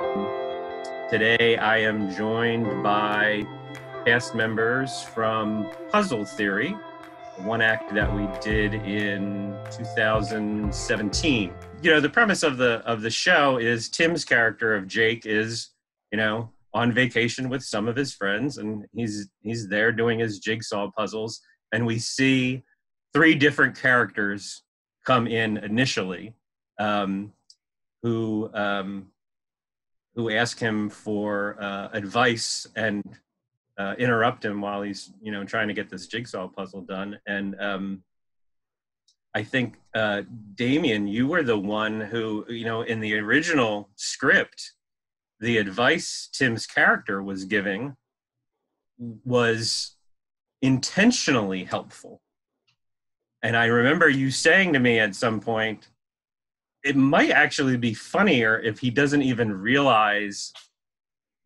Today I am joined by cast members from Puzzle Theory, one act that we did in 2017. You know, the premise of the of the show is Tim's character of Jake is, you know, on vacation with some of his friends and he's he's there doing his jigsaw puzzles and we see three different characters come in initially um, who um, who ask him for uh, advice and uh, interrupt him while he's you know trying to get this jigsaw puzzle done. And um, i think uh, damien you were the one who you know in the original script the advice tim's character was giving was intentionally helpful. And i remember you saying to me at some point it might actually be funnier if he doesn't even realize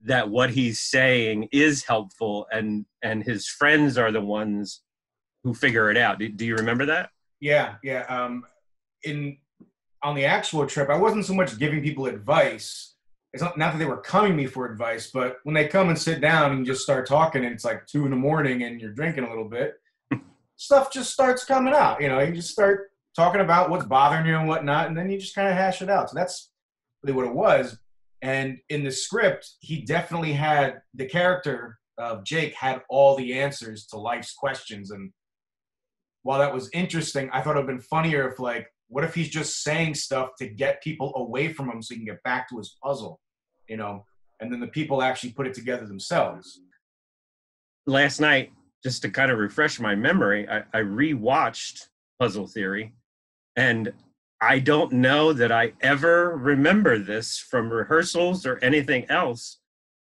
that what he's saying is helpful and and his friends are the ones who figure it out. Do, do you remember that? Yeah yeah um in on the actual trip i wasn't so much giving people advice it's not, not that they were coming me for advice but when they come and sit down and just start talking and it's like two in the morning and you're drinking a little bit stuff just starts coming out you know you just start talking about what's bothering you and whatnot and then you just kind of hash it out so that's really what it was and in the script, he definitely had the character of Jake had all the answers to life's questions. And while that was interesting, I thought it would have been funnier if, like, what if he's just saying stuff to get people away from him so he can get back to his puzzle, you know? And then the people actually put it together themselves. Last night, just to kind of refresh my memory, I, I rewatched Puzzle Theory, and I don't know that I ever remember this from rehearsals or anything else.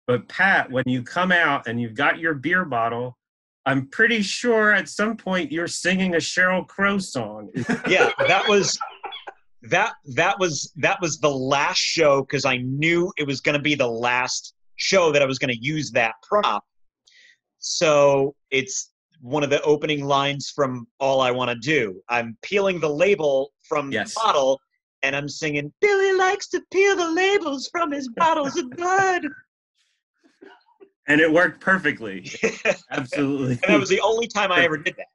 But Pat, when you come out and you've got your beer bottle, I'm pretty sure at some point you're singing a Sheryl Crow song. yeah, that was that that was that was the last show because I knew it was going to be the last show that I was going to use that prop. So it's one of the opening lines from All I Want to Do. I'm peeling the label from yes. the bottle and I'm singing, Billy likes to peel the labels from his bottles of Bud. And it worked perfectly. Absolutely. And that was the only time I ever did that.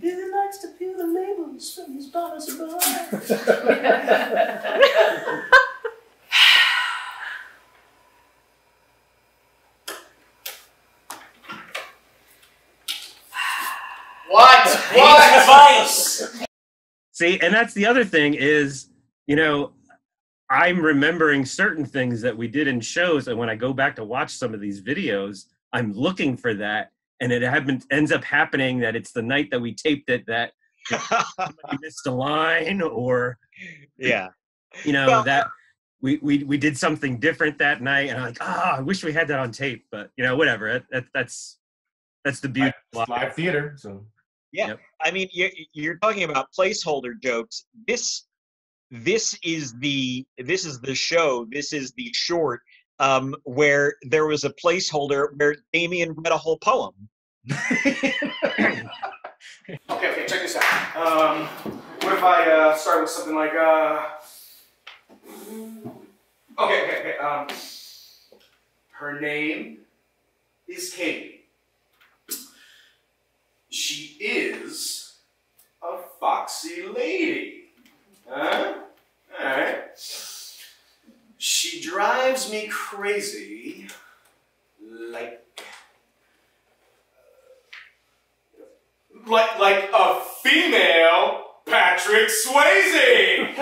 Billy likes to peel the labels from his bottles of Bud. What? What? Advice. See, and that's the other thing is, you know, I'm remembering certain things that we did in shows, and when I go back to watch some of these videos, I'm looking for that, and it happens ends up happening that it's the night that we taped it that somebody missed a line, or yeah, you know well, that we, we we did something different that night, and I'm like, ah, oh, I wish we had that on tape, but you know, whatever. That, that's that's the beauty. Live, live theater, so yeah, yep. I mean, you're, you're talking about placeholder jokes. This this is the this is the show. This is the short um, where there was a placeholder where Damien read a whole poem. okay, okay, check this out. Um, what if I uh, start with something like, uh, okay, okay, okay. Um, her name is Katie. She is a foxy lady. Huh? Alright. She drives me crazy like like like a female Patrick Swayze.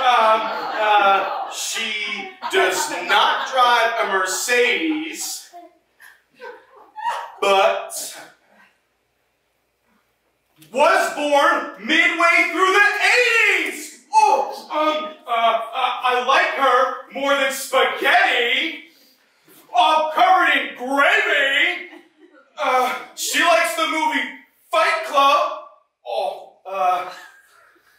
um, uh, she does not drive a Mercedes but was born midway through the 80s. Oh, um, uh, uh, I like her more than spaghetti, all covered in gravy. Uh, she likes the movie Fight Club, oh, uh,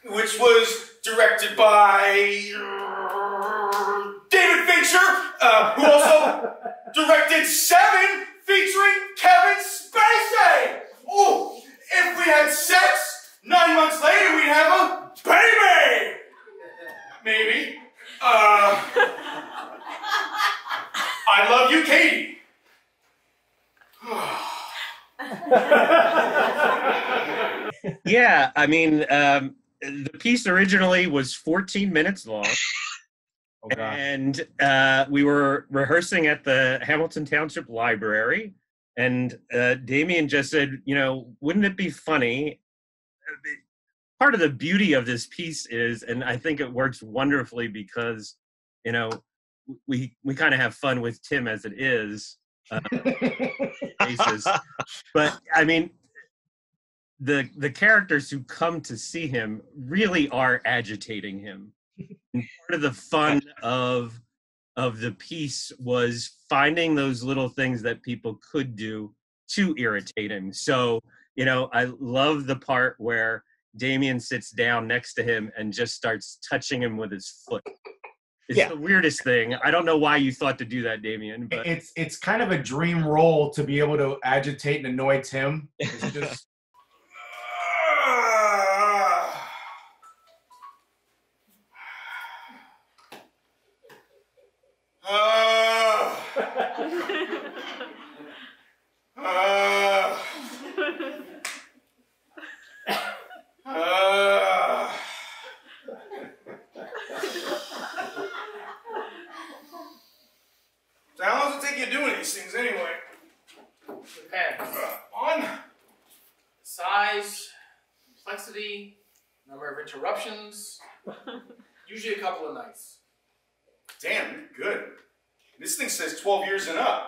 which was directed by uh, Fincher, uh, who also directed Seven featuring Kevin Spacey. Oh, if we had sex, Nine months later, we'd have a baby! Maybe. Uh, I love you, Katie. Yeah, I mean, um, the piece originally was 14 minutes long, Oh and uh, we were rehearsing at the Hamilton Township Library, and uh, Damien just said, you know, wouldn't it be funny? Part of the beauty of this piece is, and I think it works wonderfully because, you know, we we kind of have fun with Tim as it is. Uh, but I mean, the the characters who come to see him really are agitating him. And part of the fun of of the piece was finding those little things that people could do to irritate him. So, you know, I love the part where Damien sits down next to him and just starts touching him with his foot. It's Yeah. the weirdest thing. I don't know why you thought to do that, Damien, but it's it's kind of a dream role to be able to agitate and annoy Tim. It's just Uh, uh, uh. So how long does it take you doing these things anyway? Depends. On? Size, complexity, number of interruptions. Usually a couple of nights. Damn, you're good. This thing says 12 years and up.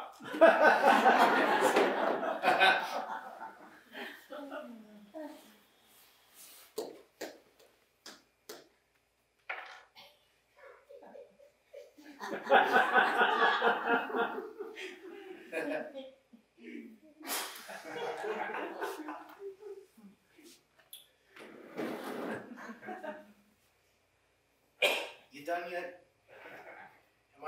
You done yet?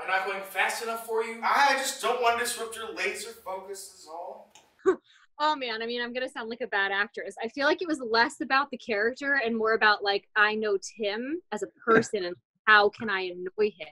Am I not going fast enough for you? I just don't want to disrupt your laser focus, is all. Oh man, I mean, I'm gonna sound like a bad actress. I feel like it was less about the character and more about like I know Tim as a person and how can I annoy him.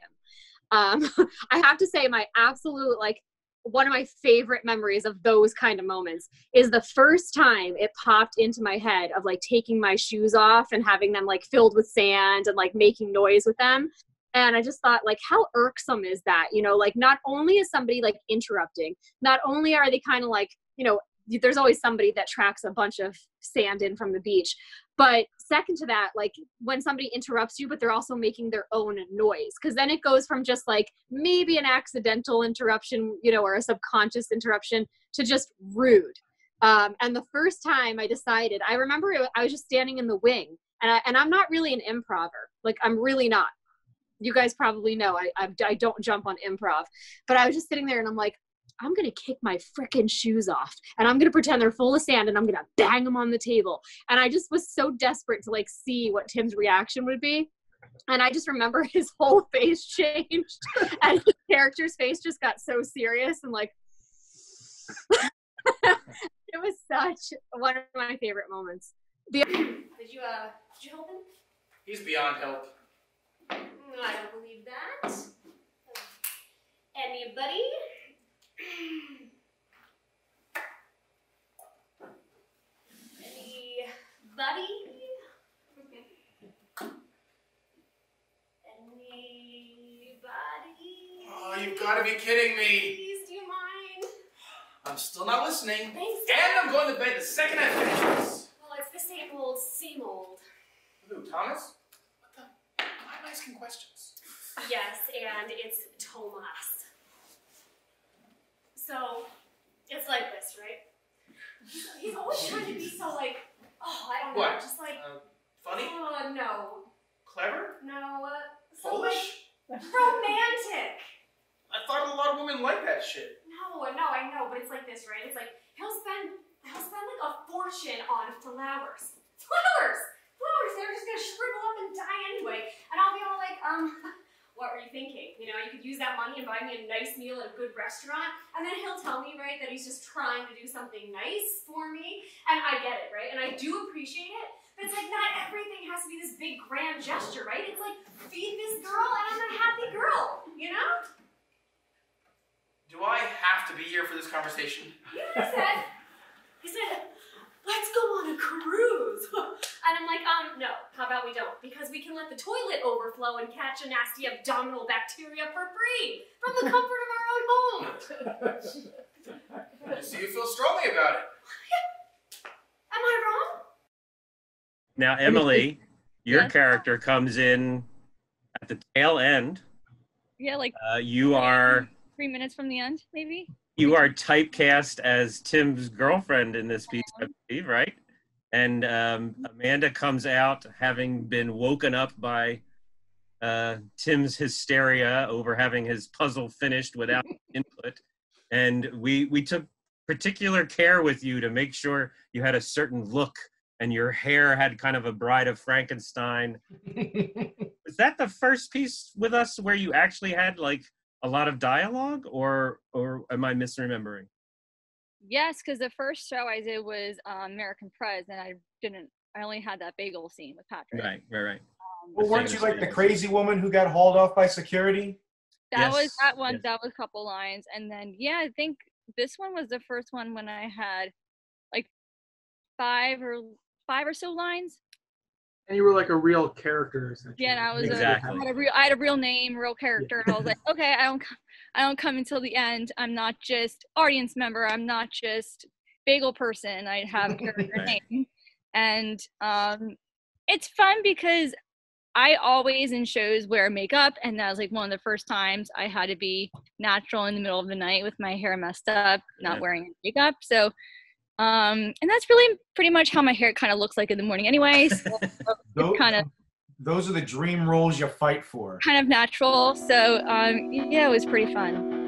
Um, I have to say, my absolute like one of my favorite memories of those kind of moments is the first time it popped into my head of like taking my shoes off and having them like filled with sand and like making noise with them. And I just thought, like, how irksome is that? You know, like, not only is somebody like interrupting, not only are they kind of like, you know, there's always somebody that tracks a bunch of sand in from the beach. But second to that, like when somebody interrupts you, but they're also making their own noise, because then it goes from just like maybe an accidental interruption, you know, or a subconscious interruption to just rude. Um, and the first time I decided, I remember it, I was just standing in the wing, and I, and I'm not really an improver, like I'm really not. You guys probably know I, I I don't jump on improv, but I was just sitting there and I'm like, I'm gonna kick my frickin' shoes off and I'm gonna pretend they're full of sand and I'm gonna bang them on the table. And I just was so desperate to like see what Tim's reaction would be. And I just remember his whole face changed and his character's face just got so serious and like it was such one of my favorite moments. The Did you uh did you help him? He's beyond help. Mm, I don't believe that. Anybody? Anybody? Anybody? Oh, you've got to be kidding me. Please, do you mind? I'm still not listening. Thanks. And I'm going to bed the second I finish this. Well, it's the same old, same old. Who, Thomas? What the? Why am I asking questions? Yes, and it's Tomas. So, it's like this, right? He's, he's always trying to be so like, oh, I don't know, What? just like, Uh, funny? oh no, Clever? no, uh, so like Foolish? romantic. I thought a lot of women like that shit. No, no, I know, but it's like this, right? It's like he'll spend he'll spend like a fortune on flowers. Flowers! Flowers, they're just gonna shrivel up and die anyway. And I'll be all like, um, what were you thinking? You know, you could use that money and buy me a nice meal at a good restaurant. And then he'll tell me, right, that he's just trying to do something nice for me. And I get it, right? And I do appreciate it. But it's like not everything has to be this big grand gesture, right? It's like feed this girl and I'm a happy girl, you know? Do I have to be here for this conversation? You he said? He said, let's go on a cruise. and I'm like, um, no, how about we don't? Because we can let the toilet overflow and catch a nasty abdominal bacteria for free from the comfort of our own home. I see you feel strongly about it. Am I wrong? Now, Emily, your Yes. character comes in at the tail end. Yeah, like Uh, you are three minutes from the end, maybe. You are typecast as Tim's girlfriend in this piece, I believe, right? And um, Amanda comes out having been woken up by uh, Tim's hysteria over having his puzzle finished without input, and we we took particular care with you to make sure you had a certain look and your hair had kind of a Bride of Frankenstein. Was that the first piece with us where you actually had like a lot of dialogue, or or am I misremembering? Yes, because the first show I did was um, American Prez, and I didn't. I only had that bagel scene with Patrick. Right, right, right. Um, well, weren't you like the crazy woman who got hauled off by security? that was that one. yes. That was a couple lines, and then yeah, I think this one was the first one when I had like five or five or so lines. And you were like a real character. Yeah, and I was Exactly. a, I had a real, I had a real name, real character. And I was like, okay, I don't, I don't come until the end. I'm not just audience member. I'm not just bagel person. I have a character Right. name, and um, it's fun because I always in shows wear makeup, and that was like one of the first times I had to be natural in the middle of the night with my hair messed up, not Yeah. wearing makeup. So. Um, and that's really pretty much how my hair kind of looks like in the morning, anyway. So Those, kind of those are the dream roles you fight for. kind of natural. So um, yeah, it was pretty fun.